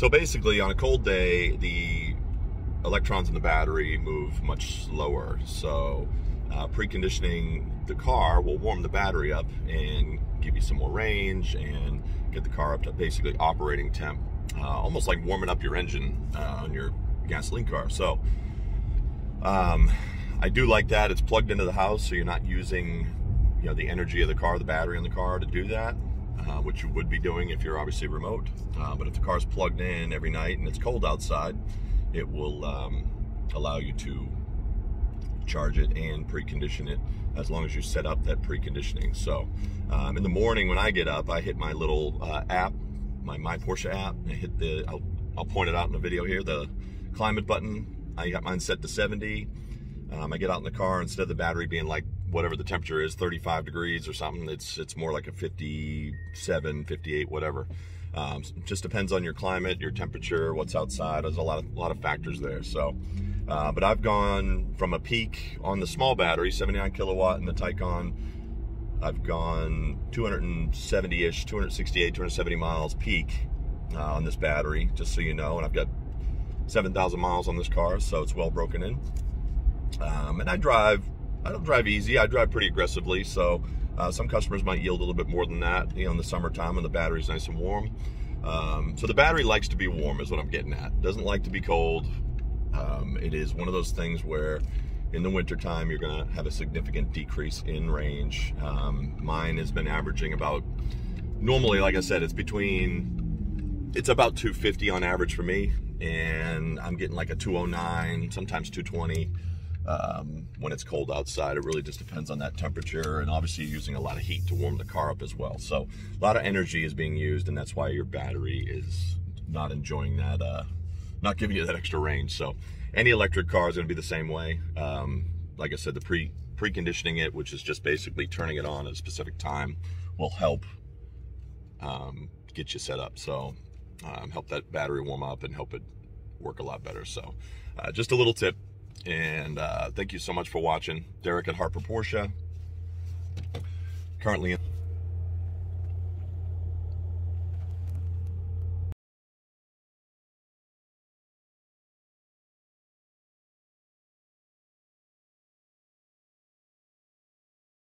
So basically, on a cold day, the electrons in the battery move much slower. So uh, preconditioning the car will warm the battery up and give you some more range and get the car up to basically operating temp, uh, almost like warming up your engine uh, on your gasoline car. So um, I do like that. It's plugged into the house, so you're not using you know the energy of the car, the battery in the car to do that. Uh, which you would be doing if you're obviously remote. Uh, but if the car's plugged in every night and it's cold outside, it will um, allow you to charge it and precondition it as long as you set up that preconditioning. So um, in the morning when I get up, I hit my little uh, app, my My Porsche app. I hit the, I'll, I'll, point it out in the video here, the climate button. I got mine set to 70. Um, I get out in the car instead of the battery being like whatever the temperature is, 35 degrees or something. It's it's more like a 57, 58, whatever. Um, just depends on your climate, your temperature, what's outside. There's a lot of a lot of factors there. So, uh, but I've gone from a peak on the small battery, 79 kilowatt in the Taycan. I've gone 270-ish, 268, 270 miles peak uh, on this battery, just so you know. And I've got 7,000 miles on this car, so it's well broken in. Um, and I drive, I don't drive easy. I drive pretty aggressively, so uh, some customers might yield a little bit more than that, you know, in the summertime when the battery's nice and warm. Um, so the battery likes to be warm is what I'm getting at. Doesn't like to be cold. Um, it is one of those things where in the wintertime you're going to have a significant decrease in range. Um, mine has been averaging about, normally, like I said, it's between, it's about 250 on average for me. And I'm getting like a 209, sometimes 220 um, when it's cold outside. It really just depends on that temperature and obviously using a lot of heat to warm the car up as well. So a lot of energy is being used and that's why your battery is not enjoying that, uh, not giving you that extra range. So any electric car is going to be the same way. Um, like I said, the pre preconditioning it, which is just basically turning it on at a specific time, will help um, get you set up. So um, help that battery warm up and help it work a lot better. So uh, just a little tip and uh, thank you so much for watching. Derek at Harper Porsche. Currently